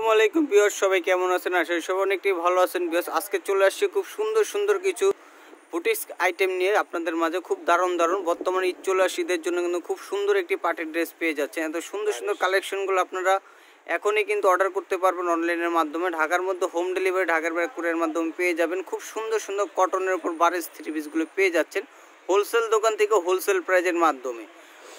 আসসালামু আলাইকুম বিয়স সবাই কেমন আছেন? আশা করি সবাই অনেকটাই ভালো আছেন। বিয়স আজকে চলে আসছি খুব সুন্দর সুন্দর কিছু বুটিক্স আইটেম নিয়ে। আপনাদের মাঝে খুব দারুণ দারুণ বর্তমানে ঈদ চলে আসে ঈদের জন্য কিন্তু খুব সুন্দর একটি পার্টির ড্রেস পেয়ে যাচ্ছেন। এত সুন্দর সুন্দর কালেকশনগুলো আপনারা এখনই কিন্তু অর্ডার করতে পারবেন অনলাইনের মাধ্যমে। ঢাকার মধ্যে হোম ডেলিভারি ঢাকার বাইরে কুরিয়ার মাধ্যমে পেয়ে যাবেন। খুব সুন্দর সুন্দর কটনের উপর বারেস থ্রি পিসগুলো পেয়ে যাচ্ছেন। হোলসেল দোকান থেকে হোলসেল প্রাইজের মাধ্যমে।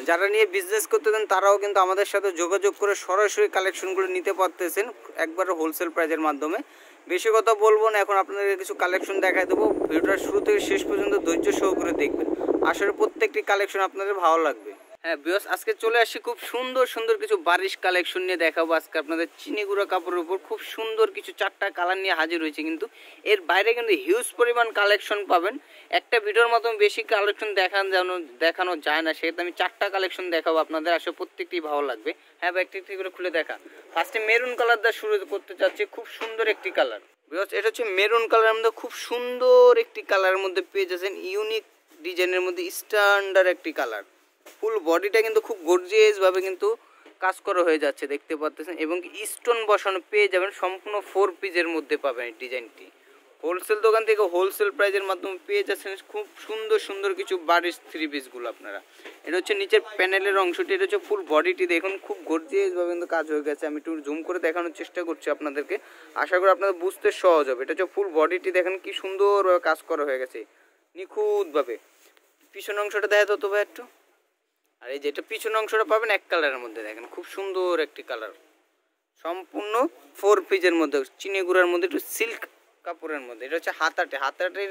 যারা নিয়ে বিজনেস করতে দেন তারাও কিন্তু আমাদের সাথে যোগাযোগ করে সরাসরি কালেকশনগুলো নিতে পারতেছেন একবারে হোলসেল প্রাইজের মাধ্যমে। বেশি কথা বলব না, এখন আপনাদের কিছু কালেকশন দেখাই দেবো। ভিডিওটার শুরু থেকে শেষ পর্যন্ত ধৈর্য সহ করে দেখবেন আসলে প্রত্যেকটি কালেকশন আপনাদের ভালো লাগবে। হ্যাঁ বিয়স আজকে চলে আসি খুব সুন্দর সুন্দর কিছু বারিশ কালেকশন নিয়ে দেখাবো। আজকে আপনাদের চিনি গুঁড়া কাপড়ের উপর খুব সুন্দর কিছু চারটা কালার নিয়ে হাজির হয়েছে কিন্তু এর বাইরে কিন্তু হিউজ পরিমাণ কালেকশন পাবেন। একটা ভিডিওর মাধ্যমে বেশি কালেকশন দেখান যেন, দেখানো যায় না সেক্ষেত্রে আমি চারটা কালেকশন দেখাবো, আপনাদের আসলে প্রত্যেকটি ভালো লাগবে। হ্যাঁ একটি একটি করে খুলে দেখা ফার্স্টে মেরুন কালার দিয়ে শুরু করতে চাচ্ছি, খুব সুন্দর একটি কালার বিকজ এটা হচ্ছে মেরুন কালারের মধ্যে খুব সুন্দর একটি কালারের মধ্যে পেয়ে যাচ্ছেন ইউনিক ডিজাইনের মধ্যে স্ট্যান্ডার্ড একটি কালার ফুল বডিটা কিন্তু খুব গর্জিয়াস ভাবে কিন্তু কাজ করা হয়ে যাচ্ছে, দেখতে পাচ্ছেন এবং স্টোন বসানো পেয়ে যাবেন সম্পূর্ণ ফোর পিজের মধ্যে পাবেন এই ডিজাইনটি। হোলসেল দোকান থেকে হোলসেল প্রাইজের মাধ্যমে পেয়ে যাচ্ছেন খুব সুন্দর সুন্দর কিছু বাড়ির থ্রি পিসগুলো আপনারা। এটা হচ্ছে নিচের প্যানেলের অংশটি, এটা হচ্ছে ফুল বডিটি দেখুন, খুব গর্জিয়াস ভাবে কিন্তু কাজ হয়ে গেছে। আমি একটু জুম করে দেখানোর চেষ্টা করছি আপনাদেরকে। আশা করি আপনাদের বুঝতে সহজ হবে। এটা হচ্ছে ফুল বডিটি দেখেন কি সুন্দরভাবে কাজ করা হয়ে গেছে। নিখুঁতভাবে। পিছন অংশটা দেখা তো তবে একটু। আর এই যেটা পিছন অংশটা পাবেন এক কালারের মধ্যে দেখেন, খুব সুন্দর একটি কালার। সম্পূর্ণ ফোর পিজের মধ্যে, চিনি গুঁড়ার মধ্যে, একটু সিল্ক কাপড়ের মধ্যে। এটা হচ্ছে হাতাটে, হাতাটের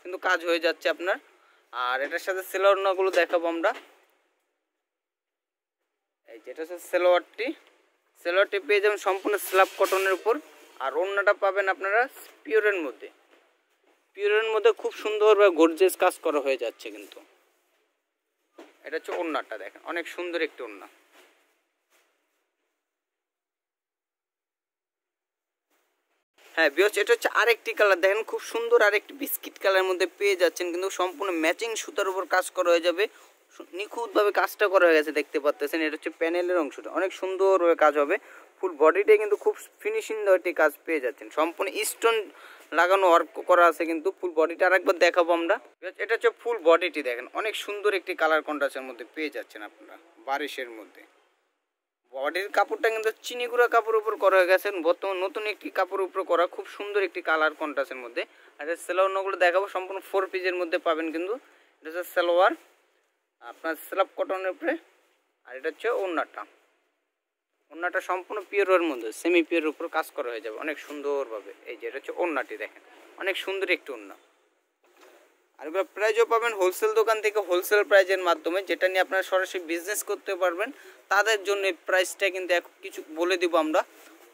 কিন্তু কাজ হয়ে যাচ্ছে আপনার। আর এটার সাথে সেলোয়ারনাগুলো দেখাবো আমরা। এই যেটা হচ্ছে সেলোয়ারটি সেলোয়ারটি পেয়ে যাবেন সম্পূর্ণ স্ল্যাব কটনের উপর। আর অন্যটা পাবেন আপনারা পিওরের মধ্যে। পিওরের মধ্যে খুব সুন্দর বা গর্জেস কাজ করা হয়ে যাচ্ছে কিন্তু। এটা হচ্ছে ওড়নাটা দেখেন, অনেক সুন্দর একটি ওড়না। হ্যাঁ বিয়স এটা হচ্ছে আরেকটি কালার দেখেন খুব সুন্দর আরেকটি বিস্কিট কালারের মধ্যে পেয়ে যাচ্ছেন, কিন্তু সম্পূর্ণ ম্যাচিং সুতার উপর কাজ করা হয়ে যাবে। নিখুঁতভাবে কাজটা করা হয়ে গেছে, দেখতে পাচ্ছেন এটা হচ্ছে প্যানেলের অংশটা, অনেক সুন্দরভাবে কাজ হবে। ফুল বডিটাই কিন্তু খুব ফিনিশিং একটি কাজ পেয়ে যাচ্ছেন, সম্পূর্ণ স্টোন লাগানো ওয়ার্ক করা আছে কিন্তু ফুল বডিটা আরেকবার দেখাবো আমরা। এটা হচ্ছে ফুল বডিটি দেখেন, অনেক সুন্দর একটি কালার কন্ট্রাস্টের মধ্যে পেয়ে যাচ্ছেন আপনারা বারিশের মধ্যে। বডির কাপড়টা কিন্তু চিনি গুঁড়া কাপড়ের উপর করা হয়ে গেছেন বর্তমান নতুন একটি কাপড়ের উপর করা, খুব সুন্দর একটি কালার কন্ট্রাস্টের মধ্যে। আর সেলোয়ারগুলো দেখাবো, সম্পূর্ণ ফোর পিসের মধ্যে পাবেন কিন্তু। এটা হচ্ছে সালোয়ার আপনার স্ল্যাব কটনের উপরে, আর এটা হচ্ছে ওড়নাটা। ওড়নাটা সম্পূর্ণ পিওরের মধ্যে সেমি পিওরের উপর কাজ করা হয়ে যাবে, অনেক সুন্দরভাবে। এই যে, এটা হচ্ছে ওড়নাটি দেখেন, অনেক সুন্দর একটি ওড়না। আর এগুলো প্রাইজও পাবেন হোলসেল দোকান থেকে হোলসেল প্রাইজের মাধ্যমে, যেটা নিয়ে আপনারা সরাসরি বিজনেস করতে পারবেন, তাদের জন্য এই প্রাইসটা কিন্তু এক কিছু বলে দিব আমরা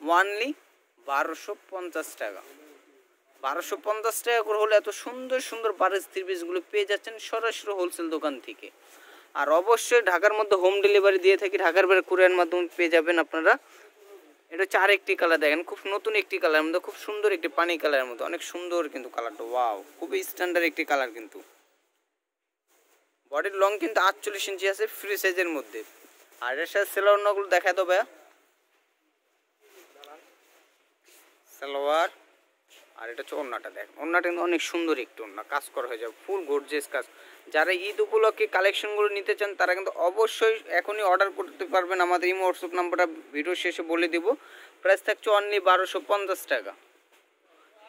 ওয়ানলি বারোশো পঞ্চাশ টাকা। বারোশো পঞ্চাশ টাকা করে হলে এত সুন্দর সুন্দর বারেজ থ্রি পিসগুলো পেয়ে যাচ্ছেন সরাসরি হোলসেল দোকান থেকে। আর অবশ্যই ঢাকার মধ্যে হোম ডেলিভারি দিয়ে থাকি। ঢাকার বাইরে কুরিয়ার মাধ্যমে পেয়ে যাবেন আপনারা। এটা হচ্ছে আরেকটি কালার দেখেন, খুব নতুন একটি কালার মধ্যে, খুব সুন্দর একটি পানি কালারের মধ্যে, অনেক সুন্দর কিন্তু কালারটা ওয়াও খুবই স্ট্যান্ডার্ড একটি কালার কিন্তু। বডির লং কিন্তু আটচল্লিশ ইঞ্চি আছে ফ্রি সাইজের মধ্যে। আর এর সাথে সেলোয়ার নগুলো দেখায় তো ভাইয়া। সালোয়ার। আর এটা হচ্ছে ওড়নাটা দেখ। ওড়নাটা কিন্তু অনেক সুন্দর একটু ওড়না, কাজ করা হয়ে যাবে ফুল গর্জেস কাজ। যারা ঈদ উপলক্ষে কালেকশনগুলো নিতে চান, তারা কিন্তু অবশ্যই এখনই অর্ডার করতে পারবেন। আমাদের এই হোয়াটসঅ্যাপ নাম্বারটা ভিডিও শেষে বলে দেবো। প্রাইস থাকছে অনলি বারোশো পঞ্চাশ টাকা।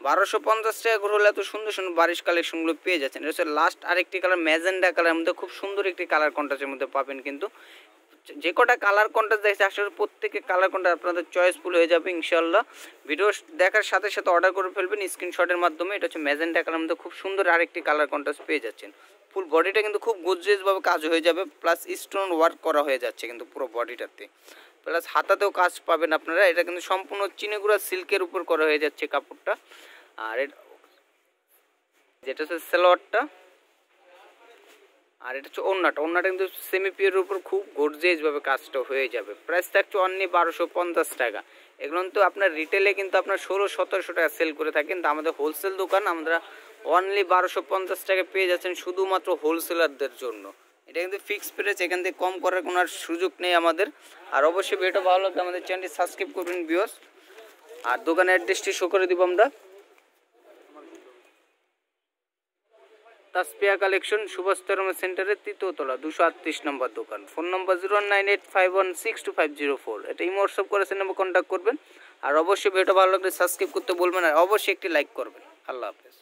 বারোশো পঞ্চাশ টাকা করে হলে এত সুন্দর সুন্দর বারিশ কালেকশনগুলো পেয়ে যাচ্ছেন। এটা হচ্ছে লাস্ট আরেকটি কালার ম্যাজেন্ডা কালারের মধ্যে খুব সুন্দর একটি কালার কন্ট্রাস্টের মধ্যে পাবেন কিন্তু। যে কটা কালার কন্ট্রাস্ট দেখছে আসলে প্রত্যেকে কালার কন্ট্রাস্ট আপনাদের চয়েসফুল হয়ে যাবে ইনশাল্লাহ ভিডিও দেখার সাথে সাথে অর্ডার করে ফেলবেন স্ক্রিনশটের মাধ্যমে। এটা হচ্ছে ম্যাজেন্ডা কালার মধ্যে খুব সুন্দর আরেকটি কালার কন্ট্রাস্ট পেয়ে যাচ্ছেন। ফুল বডিটা কিন্তু খুব গজরেজভাবে কাজ হয়ে যাবে প্লাস স্টোন ওয়ার্ক করা হয়ে যাচ্ছে কিন্তু পুরো বডিটাতে প্লাস হাতাতেও কাজ পাবেন আপনারা। এটা কিন্তু সম্পূর্ণ চিনিগুড়া সিল্কের উপর করা হয়ে যাচ্ছে কাপড়টা। আর যেটা হচ্ছে সেলোয়ারটা। আর এটা হচ্ছে ওড়নাটা। ওড়নাটা কিন্তু সেমি পিওর উপর খুব গর্জেসভাবে কাজটা হয়ে যাবে। প্রাইস থাকছে অনলি বারোশো পঞ্চাশ টাকা। এগুলো তো আপনার রিটেলে কিন্তু আপনার ষোলো, সতেরোশো টাকা সেল করে থাকেন তো আমাদের হোলসেল দোকান আমরা অনলি বারোশো পঞ্চাশ টাকা পেয়ে যাচ্ছেন শুধুমাত্র হোলসেলারদের জন্য। এটা কিন্তু ফিক্স প্রাইস এখান থেকে কম করার কোনো আর সুযোগ নেই আমাদের। আর অবশ্যই ভিডিওটা ভালো লাগলে আমাদের চ্যানেলটি সাবস্ক্রাইব করবেন বিয়স আর দোকানের অ্যাড্রেসটি শো করে দিব আমরা। তাসপিয়া কালেকশন সুভাষতরম সেন্টারের তৃতীয় তলা, দুশো আটত্রিশ নম্বর দোকান। Phone number zero nine eight five one six two five zero four. এটা ইমো হোয়াটসঅ্যাপ করে সে নম্বর কন্ট্যাক্ট করবেন। আর অবশ্যই ভিডিওটা ভালো লাগলে সাবস্ক্রাইব করতে বলবেন আর অবশ্যই একটি লাইক করবেন। আল্লাহ হাফেজ।